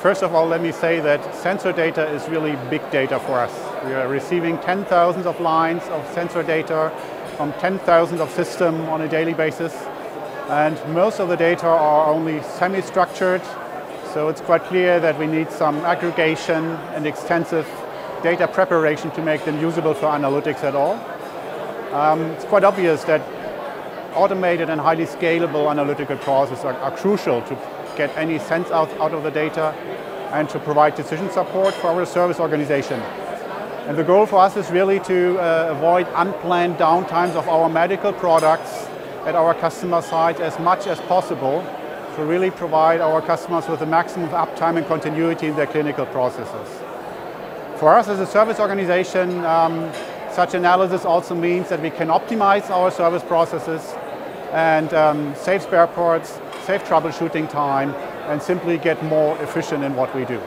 First of all, let me say that sensor data is really big data for us. We are receiving 10,000 of lines of sensor data from 10,000 of system on a daily basis. And most of the data are only semi-structured, so it's quite clear that we need some aggregation and extensive data preparation to make them usable for analytics at all. Um, it's quite obvious that automated and highly scalable analytical processes are, are crucial to get any sense out, out of the data and to provide decision support for our service organization. And the goal for us is really to uh, avoid unplanned downtimes of our medical products at our customer site as much as possible to really provide our customers with the maximum uptime and continuity in their clinical processes. For us as a service organization, um, such analysis also means that we can optimize our service processes and um, save spare parts, save troubleshooting time, and simply get more efficient in what we do.